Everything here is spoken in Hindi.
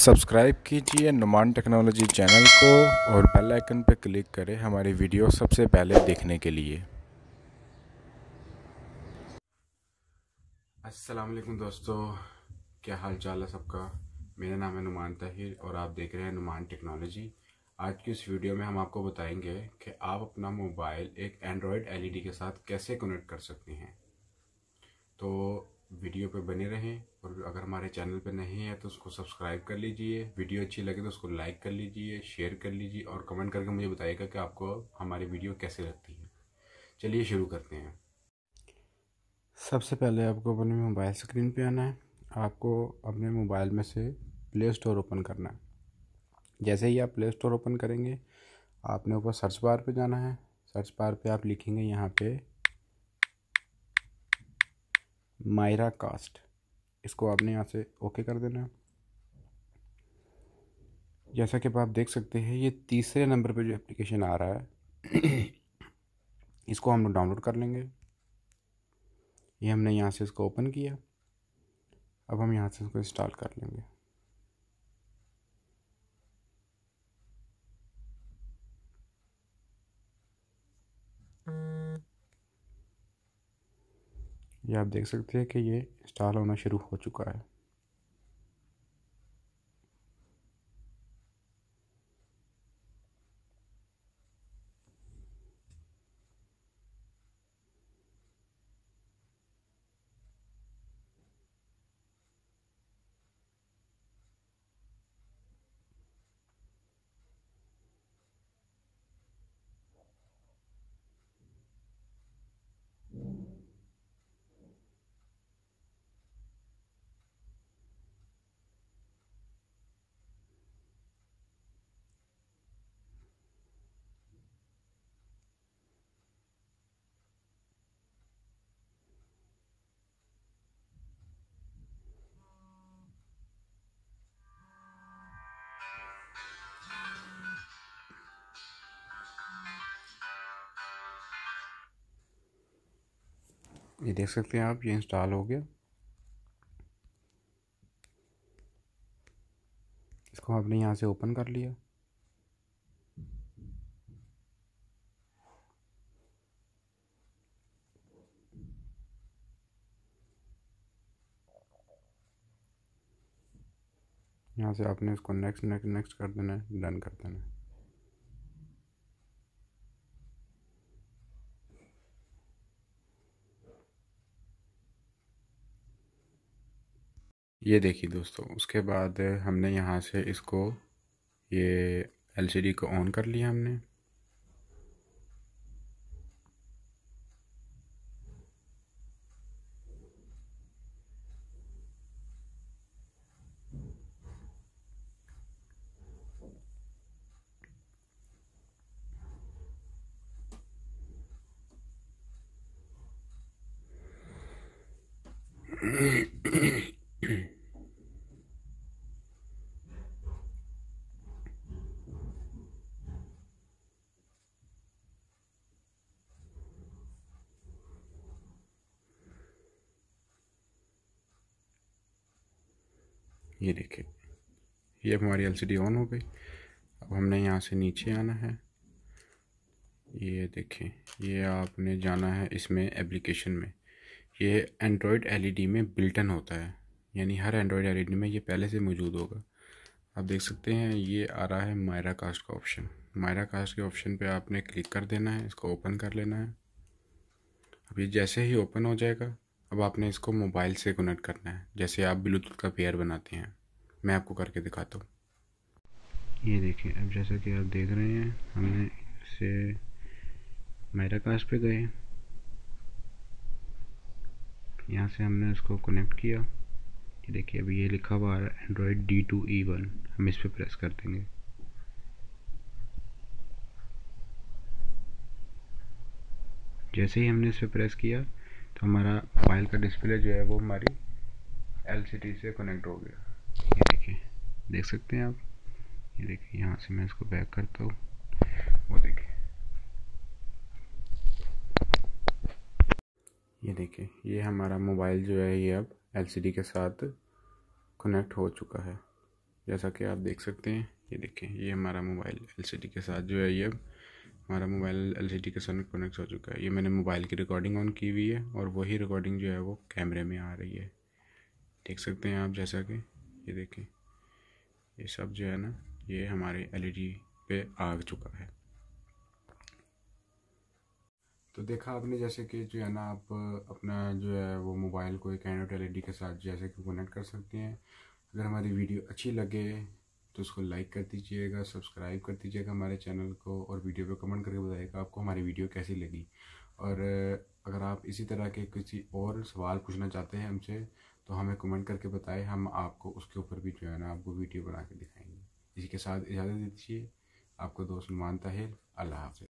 सब्सक्राइब कीजिए नुमान टेक्नोलॉजी चैनल को और बेल आइकन पर क्लिक करें हमारी वीडियो सबसे पहले देखने के लिए। अस्सलाम वालेकुम दोस्तों, क्या हाल चाल है सबका? मेरा नाम है नुमान ताहिर और आप देख रहे हैं नुमान टेक्नोलॉजी। आज की इस वीडियो में हम आपको बताएँगे कि आप अपना मोबाइल एक एंड्रॉयड एलईडी के साथ कैसे कनेक्ट कर सकते हैं। तो वीडियो पे बने रहें और अगर हमारे चैनल पे नहीं है तो उसको सब्सक्राइब कर लीजिए। वीडियो अच्छी लगे तो उसको लाइक कर लीजिए, शेयर कर लीजिए और कमेंट करके मुझे बताइएगा कि आपको हमारी वीडियो कैसे लगती है। चलिए शुरू करते हैं। सबसे पहले आपको अपने मोबाइल स्क्रीन पे आना है। आपको अपने मोबाइल में से प्ले स्टोर ओपन करना है। जैसे ही आप प्ले स्टोर ओपन करेंगे, आपने ऊपर सर्च बार पे जाना है। सर्च बार पे आप लिखेंगे यहाँ पे मायरा कास्ट। इसको आपने यहाँ से ओके कर देना जैसा कि आप देख सकते हैं, ये तीसरे नंबर पे जो एप्लीकेशन आ रहा है, इसको हम लोग डाउनलोड कर लेंगे। ये हमने यहाँ से इसको ओपन किया। अब हम यहाँ से इसको इंस्टॉल कर लेंगे। ये आप देख सकते हैं कि ये इंस्टॉल होना शुरू हो चुका है। ये देख सकते हैं आप, ये इंस्टॉल हो गया। इसको आपने यहाँ से ओपन कर लिया। यहाँ से आपने इसको नेक्स्ट नेक्स्ट नेक्स्ट कर देना है डन कर देना है। ये देखिए दोस्तों, उसके बाद हमने यहाँ से इसको, ये एलसीडी को ऑन कर लिया हमने। ये देखिए, ये हमारी एलसीडी ऑन हो गई। अब हमने यहाँ से नीचे आना है। ये देखें ये आपने जाना है इसमें एप्लीकेशन में। ये एंड्रॉयड एलईडी में बिल्टन होता है। यानी हर एंड्रॉयड एलईडी में ये पहले से मौजूद होगा। आप देख सकते हैं, ये आ रहा है मायरा कास्ट का ऑप्शन मायरा कास्ट के ऑप्शन पे आपने क्लिक कर देना है, इसको ओपन कर लेना है। अब ये जैसे ही ओपन हो जाएगा अब आपने इसको मोबाइल से कनेक्ट करना है, जैसे आप ब्लूटूथ का पेयर बनाते हैं। मैं आपको करके दिखाता हूँ। ये देखिए, अब जैसा कि आप देख रहे हैं, हमने इसे मेरा कास्ट पे गए। यहाँ से हमने इसको कनेक्ट किया। ये देखिए, अभी ये लिखा हुआ आ रहा है android D two E one हम इस पर प्रेस कर देंगे। जैसे ही हमने इस पर प्रेस किया तो हमारा मोबाइल का डिस्प्ले जो है वो हमारी एलसीडी से कनेक्ट हो गया। ये देखिए, देख सकते हैं आप? ये देखिए, यहाँ से मैं इसको बैक करता हूँ। वो देखिए। ये देखिए, ये हमारा मोबाइल जो है ये अब एलसीडी के साथ कनेक्ट हो चुका है। जैसा कि आप देख सकते हैं, ये देखें ये हमारा मोबाइल एलसीडी के साथ जो है ये हमारा मोबाइल एलसीडी के साथ कनेक्ट हो चुका है। ये मैंने मोबाइल की रिकॉर्डिंग ऑन की हुई है और वही रिकॉर्डिंग जो है वो कैमरे में आ रही है। देख सकते हैं आप जैसा कि, ये देखें। ये सब जो है ना, ये हमारे एलईडी पे आ चुका है। तो देखा आपने जैसे कि जो है ना, आप अपना जो है वो मोबाइल को एक एंड्रॉइड एल के साथ जैसे कि कनेक्ट कर सकते हैं। अगर हमारी वीडियो अच्छी लगे तो उसको लाइक कर दीजिएगा सब्सक्राइब कर दीजिएगा हमारे चैनल को और वीडियो पे कमेंट करके बताइएगा आपको हमारी वीडियो कैसी लगी। और, अगर आप इसी तरह के किसी और सवाल पूछना चाहते हैं हमसे तो हमें कमेंट करके बताएँ, हम आपको उसके ऊपर भी जो है ना आपको वीडियो बना के दिखाएँगे। इसी के साथ इजाज़त दीजिए। आपको दोस्त मानता ताहिर अल्लाह हाफि